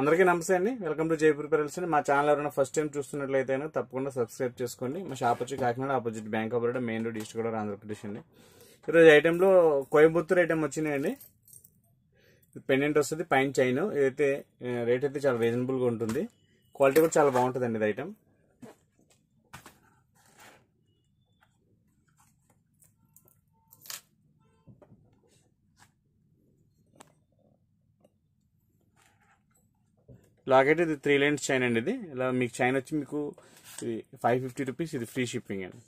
అందరికీ నమస్తే అండి. వెల్కమ్ టు జైపూర్ పెరల్స్ మా ఛానల్ ఎవరైనా ఫస్ట్ టైం చూస్తున్నట్లయితే తప్పకుండా సబ్స్క్రైబ్ చేసుకోండి. మా షాప్ వచ్చి Kakinada opposite bank of Baroda main road East Godavari Andhra Pradesh అండి. ఈరోజు ఐటెంలో కోయంబత్తూర్ ఐటెం వచ్చినాయండి. పెండెంట్ వస్తుంది పైన చైన్ ఇదైతే రేట్ అయితే చాలా రీజనబుల్గా ఉంటుంది. క్వాలిటీ కూడా చాలా బాగుంటుందండి ఇది ఐటెం లాకెట్ ఇది త్రీ లైన్స్ చైన్ అండి ఇది. ఇలా మీకు చైన్ వచ్చి మీకు ఫైవ్ ఫిఫ్టీ రూపీస్ ఇది ఫ్రీ షిప్పింగ్ అండి.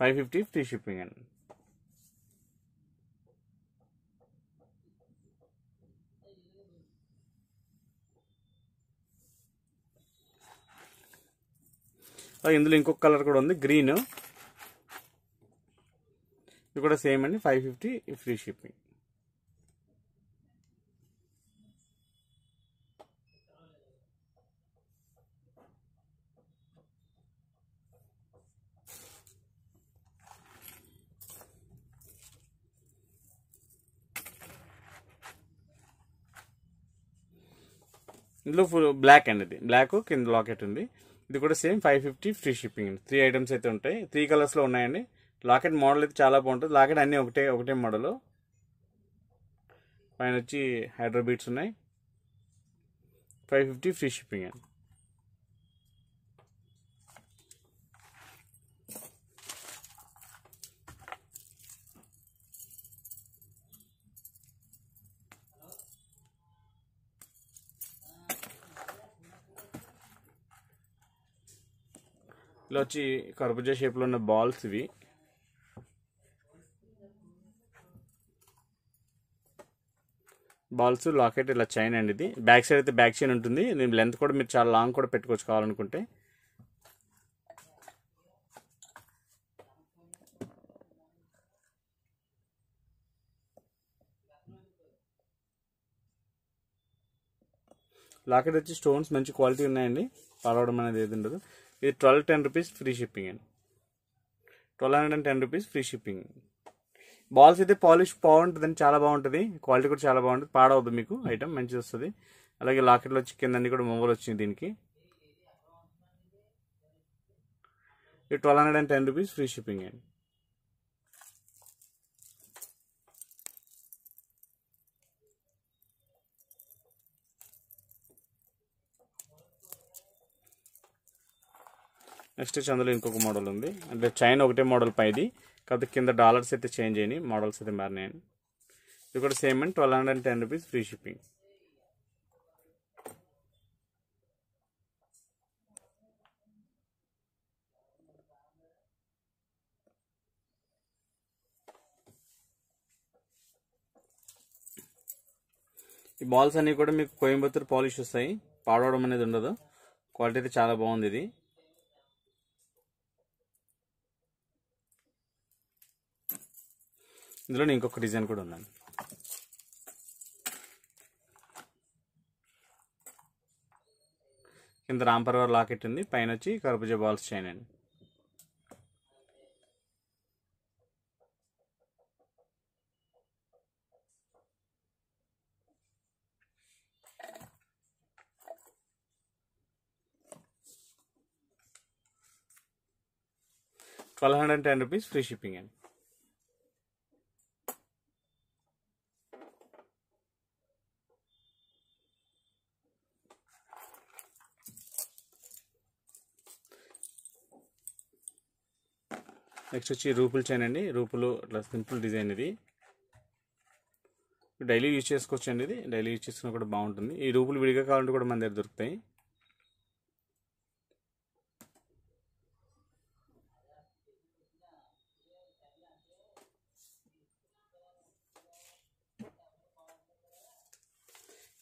ఫైవ్ ఫిఫ్టీ ఫ్రీ షిప్పింగ్ అండి. ఇందులో ఇంకొక కలర్ కూడా ఉంది గ్రీన్ ఇది కూడా సేమ్ అండి ఫైవ్ ఫిఫ్టీ ఫ్రీ షిప్పింగ్ ఇందులో ఫుల్ బ్లాక్ అండి ఇది. బ్లాక్ కింద లాకెట్ ఉంది. ఇది కూడా same five fifty free shipping అండి. త్రీ ఐటమ్స్ అయితే ఉంటాయి. త్రీ కలర్స్లో ఉన్నాయండి. లాకెట్ మోడల్ అయితే చాలా బాగుంటుంది. లాకెట్ అన్నీ ఒకటే ఒకటే మోడల్ పైన వచ్చి హైడ్రో బీట్స్ ఉన్నాయి. ఫైవ్ ఫిఫ్టీ ఫ్రీ షిప్పింగ్ అండి. ఇలా వచ్చి కర్బూజా షేప్లో ఉన్న బాల్స్ ఇవి. బాల్స్ లాకెట్ ఇలా చైన్ అండి ఇది. బ్యాక్ సైడ్ అయితే బ్యాక్ చైన్ ఉంటుంది. దీని లెంత్ కూడా మీరు చాలా లాంగ్ కూడా పెట్టుకోవచ్చు కావాలనుకుంటే. లాకెట్ వచ్చి స్టోన్స్ మంచి క్వాలిటీ ఉన్నాయండి. పాడవడం అనేది ఏది ఉండదు. ఇది twelve ten rupees free shipping అండి. Twelve hundred and ten rupees free shipping balls అయితే పాలిష్ బాగుంటుందండి చాలా బాగుంటుంది. క్వాలిటీ కూడా చాలా బాగుంటుంది. పాడవద్దు మీకు ఐటమ్ మంచిది వస్తుంది. అలాగే లాకెట్లో వచ్చి కింద అన్ని కూడా మొబైల్ వచ్చింది దీనికి. ఇది twelve hundred and ten rupees free shipping అండి. నెక్స్ట్ వచ్చి అందులో ఇంకొక మోడల్ ఉంది. అంటే చైన్ ఒకటే మోడల్ పైది. కాకపోతే కింద డాలర్స్ అయితే చేంజ్ అయినాయి. మోడల్స్ అయితే మారినాయండి ఇది కూడా సేమ్ అండి. Twelve hundred and ten rupees free shipping ఈ బాల్స్ అన్నీ కూడా మీకు కోయంబత్తూరు పాలిష్ వస్తాయి. పాడవడం అనేది ఉండదు. క్వాలిటీ అయితే చాలా బాగుంది ఇది. ఇందులో ఇంకొక డిజైన్ కూడా ఉందండి. కింద రాంపర్వర్ లాకెట్ ఉంది పైన వచ్చి కర్బూజా బాల్స్ చైన్ అండి. Twelve hundred and ten rupees free shipping అండి. నెక్స్ట్ వచ్చి రూపుల్ చైన్ అండి. రూపులు ఇట్లా సింపుల్ డిజైన్ ఇది. డైలీ యూజ్ చేసుకోవచ్చు అండి ఇది. డైలీ యూజ్ చేసుకున్నా కూడా బాగుంటుంది. ఈ రూపులు విడిగా కావాలంటే కూడా మన దగ్గర దొరుకుతాయి.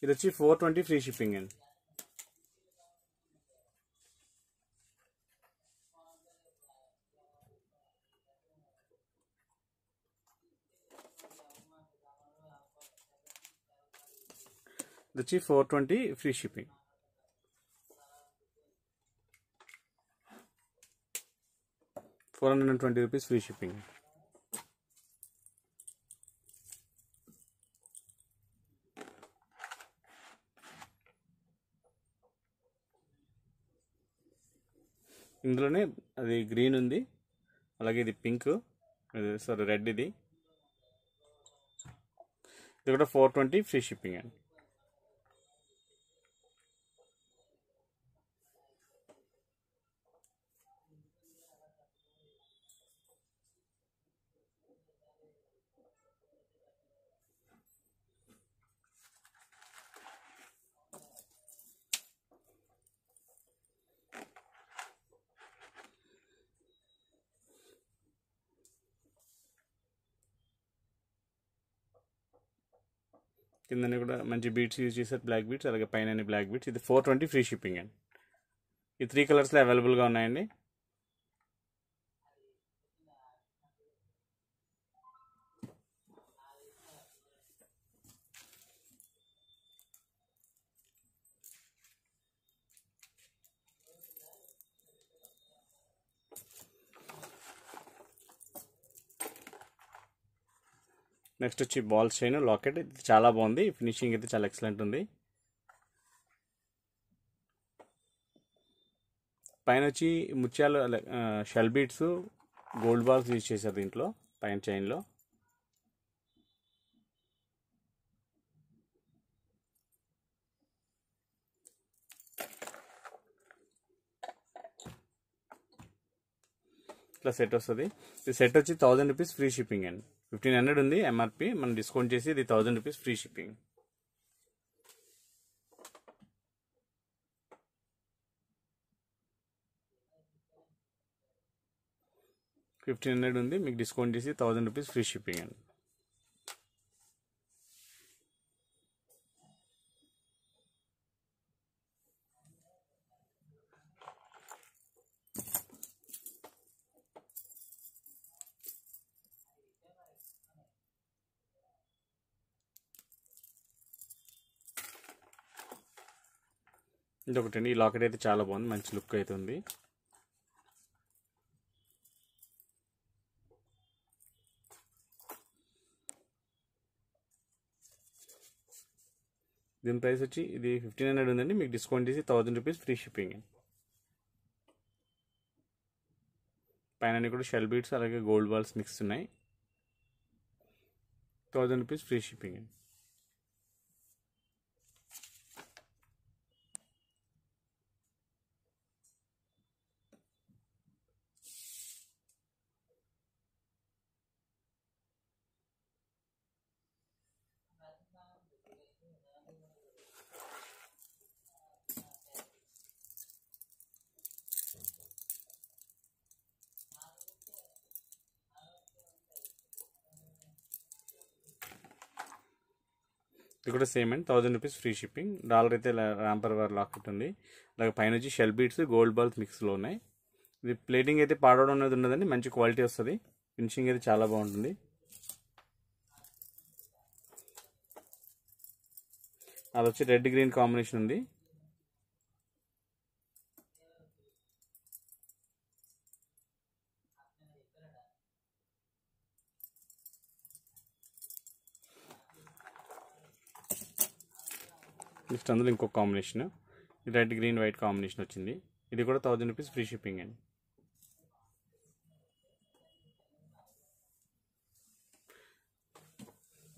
ఇది వచ్చి ఫోర్ ట్వంటీ ఫ్రీ షిప్పింగ్ అండి. వచ్చి four twenty free shipping. Four hundred and twenty rupees free shipping. ఇందులోనే అది గ్రీన్ ఉంది. అలాగే ఇది పింక్. సారీ రెడ్ ఇది. ఇది కూడా ఫోర్ ట్వంటీ ఫ్రీ షిప్పింగ్ అండి. కిందనే కూడా మంచి బీట్స్ యూజ్ చేశారు. బ్లాక్ బీట్స్ అలాగే పైన బ్లాక్ బీట్స్ ఇది ఫోర్ ట్వంటీ ఫ్రీ షిప్పింగ్ అండి. ఈ త్రీ కలర్స్లో అవైలబుల్గా ఉన్నాయండి. నెక్స్ట్ వచ్చి బాల్ చైన్ లాకెట్ ఇది చాలా బాగుంది. ఫినిషింగ్ అయితే చాలా ఎక్సలెంట్ ఉంది. పైన వచ్చి ముత్యాలు shell beads gold balls use చేశారు దీంట్లో పైన చైన్లో ఇట్లా సెట్ వస్తుంది. ఈ సెట్ వచ్చి థౌజండ్ రూపీస్ ఫ్రీ షిప్పింగ్ అండి. ఫిఫ్టీన్ హండ్రెడ్ ఉంది ఎంఆర్పి మనం డిస్కౌంట్ చేసి ఇది thousand rupees free shipping. Fifteen hundred ఉంది మీకు డిస్కౌంట్ చేసి థౌజండ్ రూపీస్ ఫ్రీ షిప్పింగ్ అండి. ఇంకొకటి అండి ఈ లాకెట్ అయితే చాలా బాగుంది. మంచి లుక్ అయితే ఉంది. దీని ప్రైస్ వచ్చి ఇది ఫిఫ్టీన్ హండ్రెడ్ ఉందండి. మీకు డిస్కౌంట్ చేసి థౌజండ్ రూపీస్ ఫ్రీ షిప్పింగ్. పైన కూడా షెల్ బీట్స్ అలాగే గోల్డ్ బాల్స్ మిక్స్ ఉన్నాయి. Thousand rupees free shipping. అండి ఇది కూడా same and. Thousand rupees free shipping dollar అయితే ర్యాంపర్ వార్ లాకెట్ ఉంది. అలాగే పైన వచ్చి షెల్ బీట్స్ గోల్డ్ బాల్స్ మిక్స్లో ఉన్నాయి. ఇది ప్లేటింగ్ అయితే పాడవడం అనేది ఉండదండి. మంచి క్వాలిటీ వస్తుంది. ఫినిషింగ్ అయితే చాలా బాగుంటుంది. అది వచ్చి రెడ్ గ్రీన్ కాంబినేషన్ ఉంది. నెక్స్ట్ అందులో ఇంకొక combination. Red green white combination వచ్చింది. ఇది కూడా థౌజండ్ రూపీస్ ఫ్రీ షిప్పింగ్ అండి.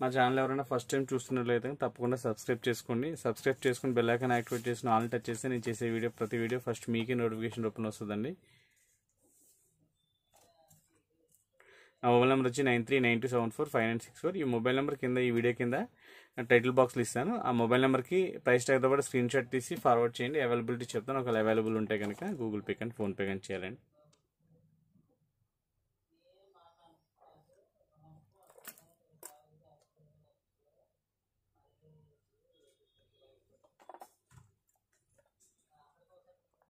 మా ఛానల్ ఎవరైనా ఫస్ట్ టైం చూస్తున్నట్లయితే తప్పకుండా సబ్స్క్రైబ్ చేసుకోండి. సబ్స్క్రైబ్ చేసుకుని బెల్ ఐకాన్ యాక్టివేట్ చేసిన ఆల్ టచ్ చేస్తే నేను చేసే వీడియో ప్రతి వీడియో ఫస్ట్ మీకే నోటిఫికేషన్ రూపంలో వస్తుందండి. నా మొబైల్ నెంబర్ వచ్చి nine three nine two seven four five nine six four. ఈ మొబైల్ నెంబర్ కింద ఈ వీడియో కింద టైటిల్ బాక్స్లో ఇస్తాను. ఆ మొబైల్ నెంబర్కి ప్రైస్ ట్యాగ్తో పాటు స్క్రీన్ షాట్ తీసి ఫార్వర్డ్ చేయండి. అవైలబిలిటీ చెప్తాను. ఒకవేళ అవైలబుల్ ఉంటే కనుక గూగుల్ పే కానీ ఫోన్పే కానీ చేయాలండి.